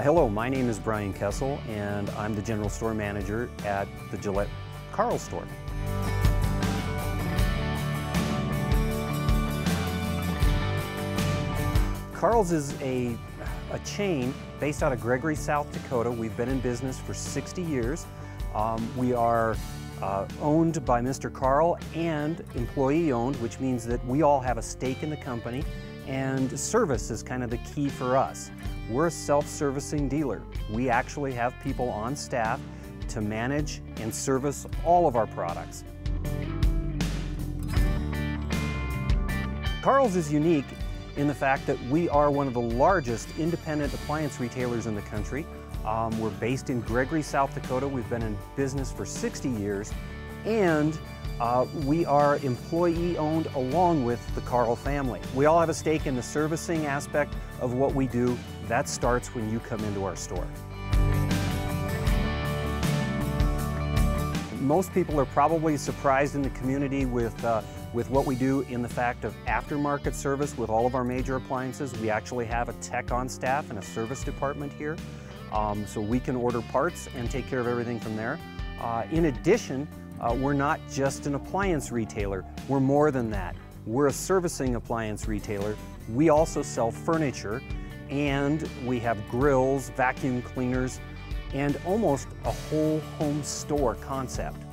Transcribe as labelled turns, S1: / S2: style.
S1: Hello, my name is Brian Kessel and I'm the General Store Manager at the Gillette Karl store. Karl's is a, a chain based out of Gregory, South Dakota. We've been in business for 60 years. Um, we are uh, owned by Mr. Karl and employee owned, which means that we all have a stake in the company and service is kind of the key for us. We're a self-servicing dealer. We actually have people on staff to manage and service all of our products. Karl's is unique in the fact that we are one of the largest independent appliance retailers in the country. Um, we're based in Gregory, South Dakota. We've been in business for 60 years and uh, we are employee owned along with the Karl family. We all have a stake in the servicing aspect of what we do. That starts when you come into our store. Most people are probably surprised in the community with uh, with what we do in the fact of aftermarket service with all of our major appliances. We actually have a tech on staff and a service department here. Um, so we can order parts and take care of everything from there. Uh, in addition, uh, we're not just an appliance retailer, we're more than that. We're a servicing appliance retailer. We also sell furniture and we have grills, vacuum cleaners, and almost a whole home store concept.